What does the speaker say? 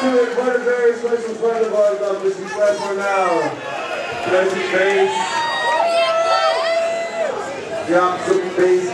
to it, a very special friend of ours, uh, Mrs. for now, Jesse Bates. Yeah, Johnson Bates.